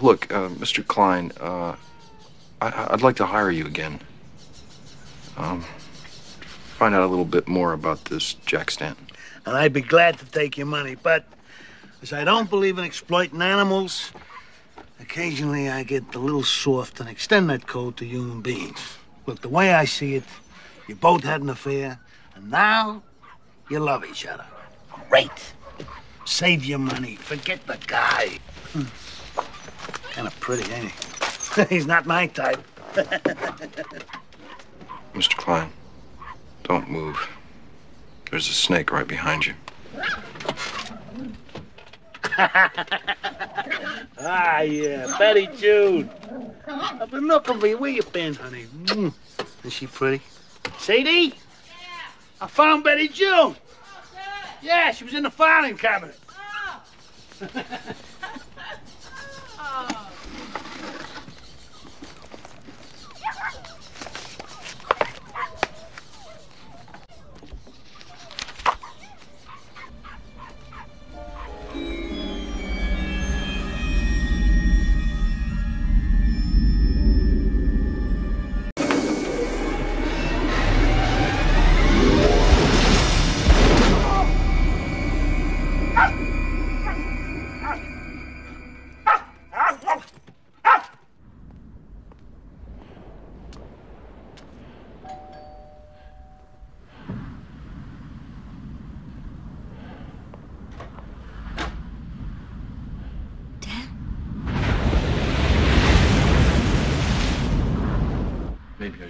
Look, uh, Mr. Klein, uh, I- I'd like to hire you again. Um, find out a little bit more about this Jack Stanton. And I'd be glad to take your money, but as I don't believe in exploiting animals, occasionally I get a little soft and extend that code to human beings. Look, the way I see it, you both had an affair, and now you love each other. Great. Save your money. Forget the guy. Kind of pretty, ain't he? He's not my type. Mr. Klein, don't move. There's a snake right behind you. ah, yeah, Betty June. I've been looking for you. Where you been, honey? Mm. Is she pretty? Sadie? Yeah. I found Betty June. Yeah, she was in the filing cabinet. Maybe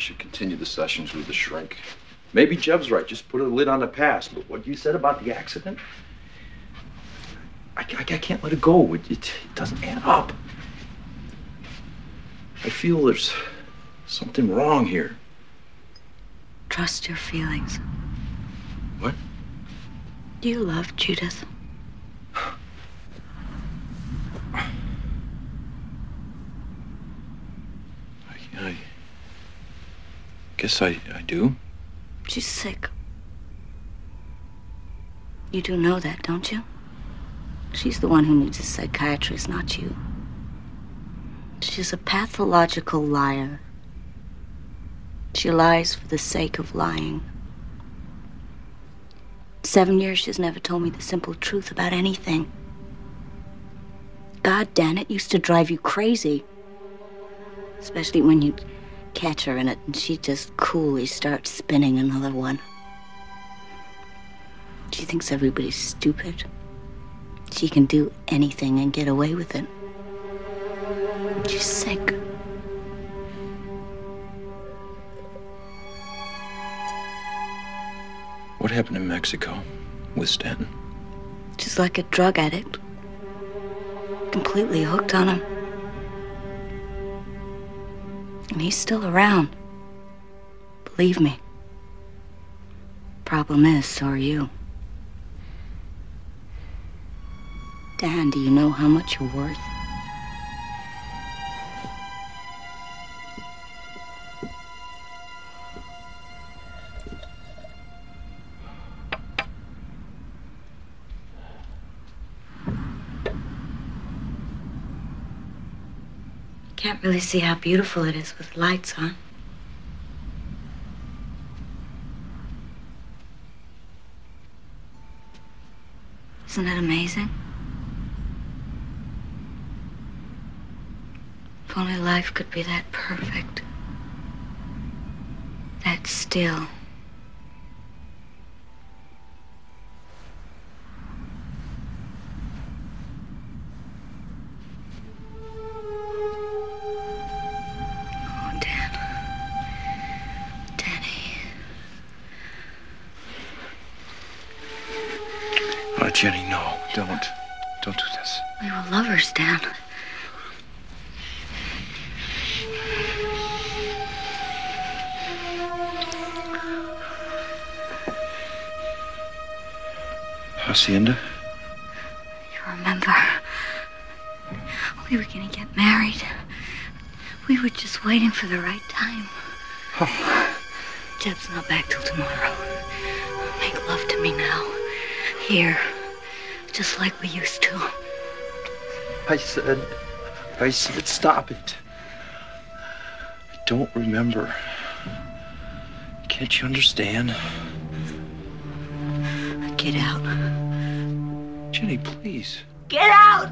should continue the sessions with the shrink. Maybe Jeb's right. Just put a lid on the past. But what you said about the accident, I, I, I can't let it go. It, it, it doesn't add up. I feel there's something wrong here. Trust your feelings. What? Do you love Judith? I, I guess I, I do. She's sick. You do know that, don't you? She's the one who needs a psychiatrist, not you. She's a pathological liar. She lies for the sake of lying. Seven years she's never told me the simple truth about anything. God damn it used to drive you crazy. Especially when you'd catch her in it and she'd just coolly starts spinning another one. She thinks everybody's stupid. She can do anything and get away with it. She's sick. What happened in Mexico with Stanton? She's like a drug addict. Completely hooked on him. And he's still around. Believe me. Problem is, so are you. Dan, do you know how much you're worth? Can't really see how beautiful it is with lights on. Isn't it amazing? If only life could be that perfect. That still. Oh, Jenny, no. Don't. Don't do this. We were lovers, Dan. Hacienda? You remember? We were gonna get married. We were just waiting for the right time. Oh. Jeb's not back till tomorrow. Make love to me now. Here. Just like we used to. I said, I said, stop it. I don't remember. Can't you understand? Get out. Jenny, please. Get out!